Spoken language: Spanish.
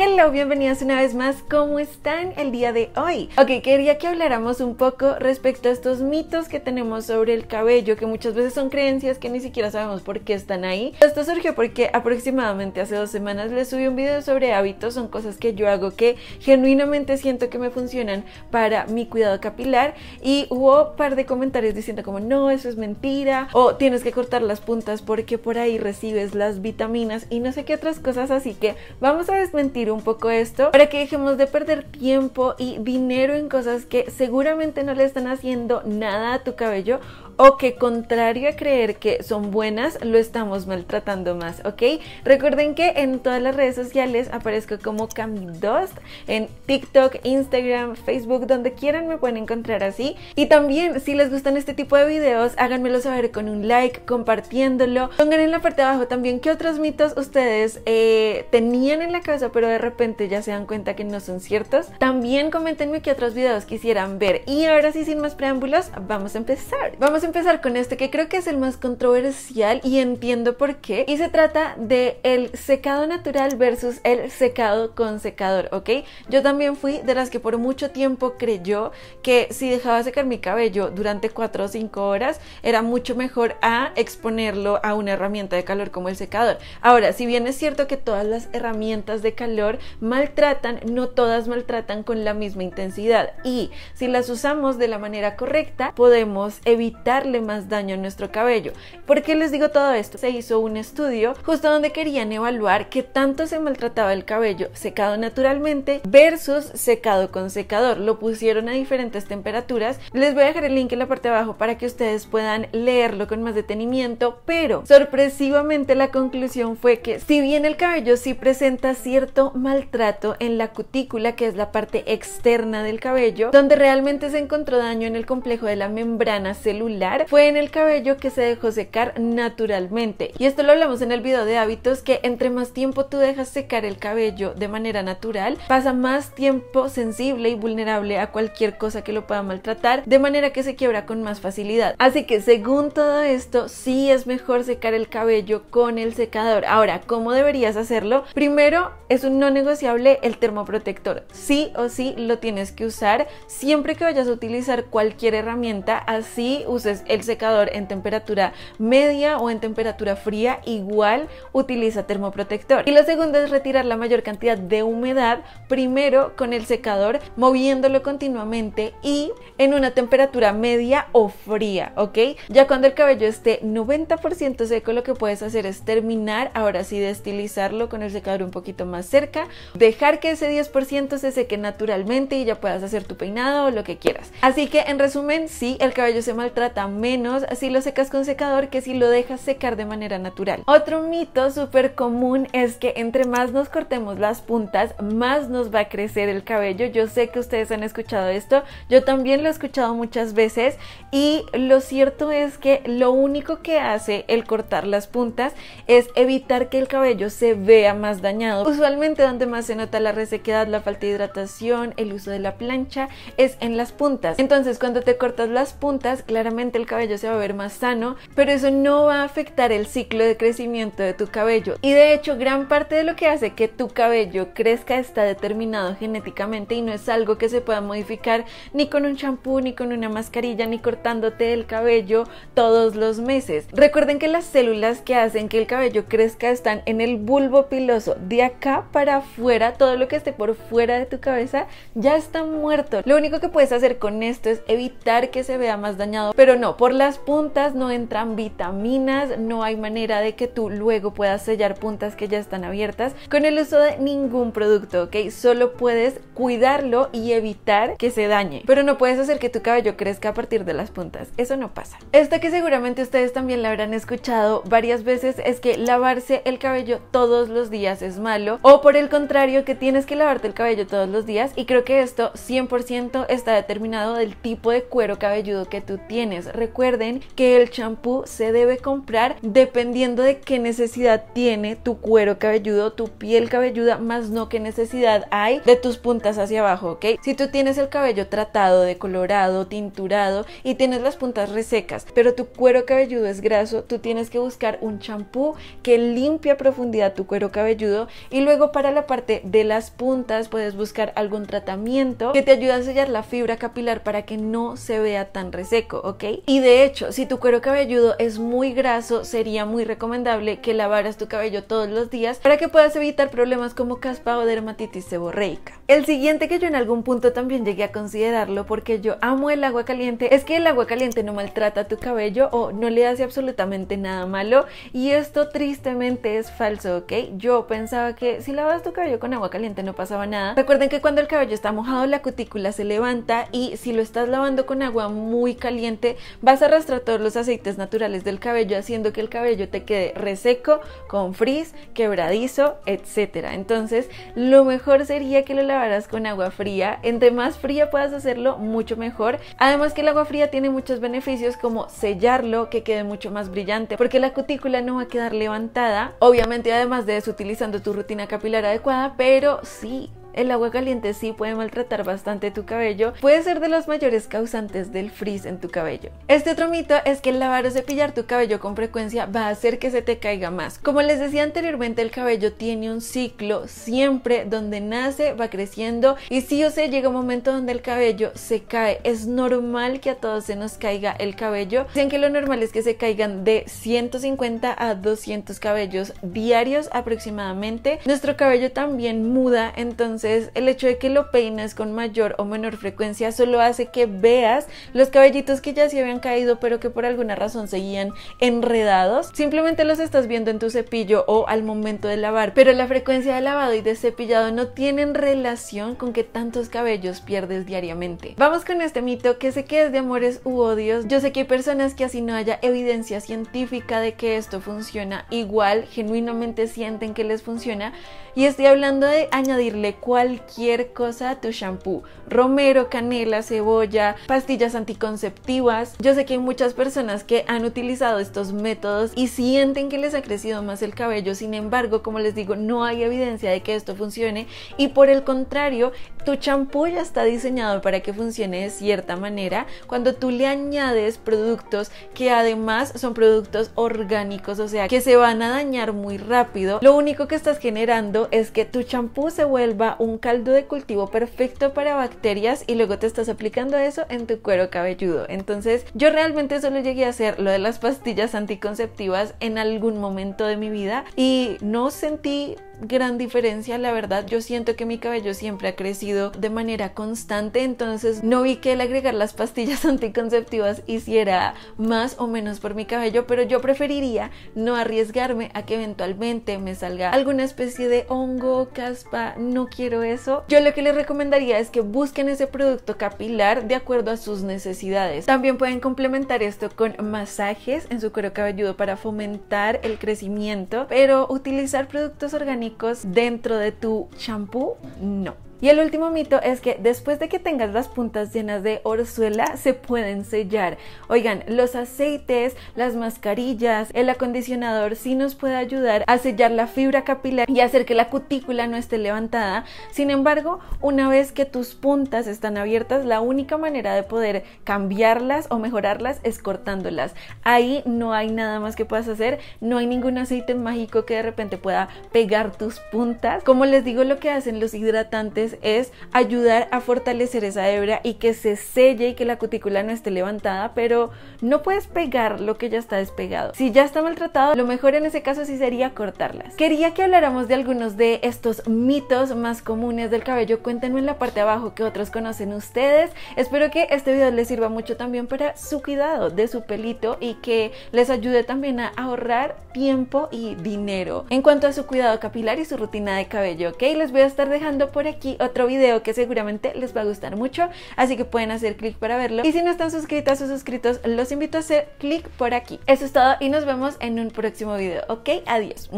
Hello, bienvenidas una vez más. ¿Cómo están el día de hoy? Ok, quería que habláramos un poco respecto a estos mitos que tenemos sobre el cabello, que muchas veces son creencias que ni siquiera sabemos por qué están ahí. Esto surgió porque aproximadamente hace dos semanas les subí un video sobre hábitos, son cosas que yo hago que genuinamente siento que me funcionan para mi cuidado capilar y hubo un par de comentarios diciendo como no, eso es mentira o tienes que cortar las puntas porque por ahí recibes las vitaminas y no sé qué otras cosas, así que vamos a desmentir un poco esto para que dejemos de perder tiempo y dinero en cosas que seguramente no le están haciendo nada a tu cabello o que contrario a creer que son buenas, lo estamos maltratando más, ¿ok? Recuerden que en todas las redes sociales aparezco como Camidost, en TikTok, Instagram, Facebook, donde quieran me pueden encontrar así. Y también, si les gustan este tipo de videos, háganmelo saber con un like, compartiéndolo. Pongan en la parte de abajo también qué otros mitos ustedes eh, tenían en la cabeza, pero de repente ya se dan cuenta que no son ciertos. También comentenme qué otros videos quisieran ver. Y ahora sí, sin más preámbulos, vamos a empezar. Vamos a empezar con este que creo que es el más controversial y entiendo por qué. Y se trata de el secado natural versus el secado con secador, ¿ok? Yo también fui de las que por mucho tiempo creyó que si dejaba secar mi cabello durante 4 o 5 horas era mucho mejor a exponerlo a una herramienta de calor como el secador. Ahora, si bien es cierto que todas las herramientas de calor maltratan, no todas maltratan con la misma intensidad y si las usamos de la manera correcta podemos evitar más daño a nuestro cabello. ¿Por qué les digo todo esto? Se hizo un estudio justo donde querían evaluar qué tanto se maltrataba el cabello secado naturalmente versus secado con secador. Lo pusieron a diferentes temperaturas. Les voy a dejar el link en la parte de abajo para que ustedes puedan leerlo con más detenimiento, pero sorpresivamente la conclusión fue que si bien el cabello sí presenta cierto maltrato en la cutícula, que es la parte externa del cabello, donde realmente se encontró daño en el complejo de la membrana celular, fue en el cabello que se dejó secar naturalmente. Y esto lo hablamos en el video de hábitos que entre más tiempo tú dejas secar el cabello de manera natural, pasa más tiempo sensible y vulnerable a cualquier cosa que lo pueda maltratar, de manera que se quiebra con más facilidad. Así que según todo esto, sí es mejor secar el cabello con el secador. Ahora, ¿cómo deberías hacerlo? Primero, es un no negociable el termoprotector. Sí o sí lo tienes que usar siempre que vayas a utilizar cualquier herramienta, así uses el secador en temperatura media o en temperatura fría, igual utiliza termoprotector. Y lo segundo es retirar la mayor cantidad de humedad primero con el secador, moviéndolo continuamente y en una temperatura media o fría, ¿ok? Ya cuando el cabello esté 90% seco, lo que puedes hacer es terminar, ahora sí, de estilizarlo con el secador un poquito más cerca, dejar que ese 10% se seque naturalmente y ya puedas hacer tu peinado o lo que quieras. Así que en resumen, sí, el cabello se maltrata menos si lo secas con secador que si lo dejas secar de manera natural. Otro mito súper común es que entre más nos cortemos las puntas, más nos va a crecer el cabello. Yo sé que ustedes han escuchado esto, yo también lo he escuchado muchas veces y lo cierto es que lo único que hace el cortar las puntas es evitar que el cabello se vea más dañado. Usualmente donde más se nota la resequedad, la falta de hidratación, el uso de la plancha es en las puntas. Entonces cuando te cortas las puntas, claramente el cabello se va a ver más sano, pero eso no va a afectar el ciclo de crecimiento de tu cabello. Y de hecho, gran parte de lo que hace que tu cabello crezca está determinado genéticamente y no es algo que se pueda modificar ni con un champú, ni con una mascarilla, ni cortándote el cabello todos los meses. Recuerden que las células que hacen que el cabello crezca están en el bulbo piloso. De acá para afuera, todo lo que esté por fuera de tu cabeza ya está muerto. Lo único que puedes hacer con esto es evitar que se vea más dañado, pero no, por las puntas no entran vitaminas, no hay manera de que tú luego puedas sellar puntas que ya están abiertas con el uso de ningún producto, ¿ok? Solo puedes cuidarlo y evitar que se dañe, pero no puedes hacer que tu cabello crezca a partir de las puntas, eso no pasa. Esto que seguramente ustedes también la habrán escuchado varias veces es que lavarse el cabello todos los días es malo o por el contrario que tienes que lavarte el cabello todos los días y creo que esto 100% está determinado del tipo de cuero cabelludo que tú tienes recuerden que el champú se debe comprar dependiendo de qué necesidad tiene tu cuero cabelludo, tu piel cabelluda, más no qué necesidad hay de tus puntas hacia abajo, ¿ok? Si tú tienes el cabello tratado, decolorado, tinturado y tienes las puntas resecas, pero tu cuero cabelludo es graso, tú tienes que buscar un champú que limpie a profundidad tu cuero cabelludo y luego para la parte de las puntas puedes buscar algún tratamiento que te ayude a sellar la fibra capilar para que no se vea tan reseco, ¿ok? Y de hecho, si tu cuero cabelludo es muy graso, sería muy recomendable que lavaras tu cabello todos los días para que puedas evitar problemas como caspa o dermatitis seborreica. El siguiente que yo en algún punto también llegué a considerarlo porque yo amo el agua caliente es que el agua caliente no maltrata tu cabello o no le hace absolutamente nada malo y esto tristemente es falso, ¿ok? Yo pensaba que si lavas tu cabello con agua caliente no pasaba nada. Recuerden que cuando el cabello está mojado la cutícula se levanta y si lo estás lavando con agua muy caliente vas a arrastrar todos los aceites naturales del cabello haciendo que el cabello te quede reseco, con frizz, quebradizo, etcétera. Entonces lo mejor sería que lo lavaras con agua fría. Entre más fría puedas hacerlo, mucho mejor. Además que el agua fría tiene muchos beneficios como sellarlo, que quede mucho más brillante, porque la cutícula no va a quedar levantada. Obviamente además de eso utilizando tu rutina capilar adecuada, pero sí el agua caliente sí puede maltratar bastante tu cabello, puede ser de los mayores causantes del frizz en tu cabello. Este otro mito es que el lavar o cepillar tu cabello con frecuencia va a hacer que se te caiga más. Como les decía anteriormente, el cabello tiene un ciclo siempre donde nace, va creciendo y sí o sí llega un momento donde el cabello se cae. Es normal que a todos se nos caiga el cabello. Dicen que lo normal es que se caigan de 150 a 200 cabellos diarios aproximadamente. Nuestro cabello también muda, entonces el hecho de que lo peines con mayor o menor frecuencia solo hace que veas los cabellitos que ya se habían caído pero que por alguna razón seguían enredados. Simplemente los estás viendo en tu cepillo o al momento de lavar, pero la frecuencia de lavado y de cepillado no tienen relación con que tantos cabellos pierdes diariamente. Vamos con este mito que sé que es de amores u odios. Yo sé que hay personas que así no haya evidencia científica de que esto funciona igual, genuinamente sienten que les funciona y estoy hablando de añadirle cualquier cosa tu shampoo. Romero, canela, cebolla, pastillas anticonceptivas. Yo sé que hay muchas personas que han utilizado estos métodos y sienten que les ha crecido más el cabello. Sin embargo, como les digo, no hay evidencia de que esto funcione y por el contrario, tu champú ya está diseñado para que funcione de cierta manera cuando tú le añades productos que además son productos orgánicos, o sea, que se van a dañar muy rápido. Lo único que estás generando es que tu champú se vuelva un caldo de cultivo perfecto para bacterias y luego te estás aplicando eso en tu cuero cabelludo. Entonces yo realmente solo llegué a hacer lo de las pastillas anticonceptivas en algún momento de mi vida y no sentí gran diferencia, la verdad. Yo siento que mi cabello siempre ha crecido de manera constante, entonces no vi que el agregar las pastillas anticonceptivas hiciera más o menos por mi cabello, pero yo preferiría no arriesgarme a que eventualmente me salga alguna especie de hongo, caspa, no quiero eso. Yo lo que les recomendaría es que busquen ese producto capilar de acuerdo a sus necesidades. También pueden complementar esto con masajes en su cuero cabelludo para fomentar el crecimiento, pero utilizar productos orgánicos dentro de tu shampoo, no. Y el último mito es que después de que tengas las puntas llenas de orzuela se pueden sellar. Oigan, los aceites, las mascarillas, el acondicionador sí nos puede ayudar a sellar la fibra capilar y hacer que la cutícula no esté levantada. Sin embargo, una vez que tus puntas están abiertas, la única manera de poder cambiarlas o mejorarlas es cortándolas. Ahí no hay nada más que puedas hacer, no hay ningún aceite mágico que de repente pueda pegar tus puntas. Como les digo, lo que hacen los hidratantes es ayudar a fortalecer esa hebra y que se selle y que la cutícula no esté levantada, pero no puedes pegar lo que ya está despegado. Si ya está maltratado, lo mejor en ese caso sí sería cortarlas. Quería que habláramos de algunos de estos mitos más comunes del cabello. Cuéntenme en la parte de abajo que otros conocen ustedes. Espero que este video les sirva mucho también para su cuidado de su pelito y que les ayude también a ahorrar tiempo y dinero en cuanto a su cuidado capilar y su rutina de cabello, ¿ok? Les voy a estar dejando por aquí otro video que seguramente les va a gustar mucho, así que pueden hacer clic para verlo. Y si no están suscritas o suscritos, los invito a hacer clic por aquí. Eso es todo y nos vemos en un próximo video, ¿ok? Adiós.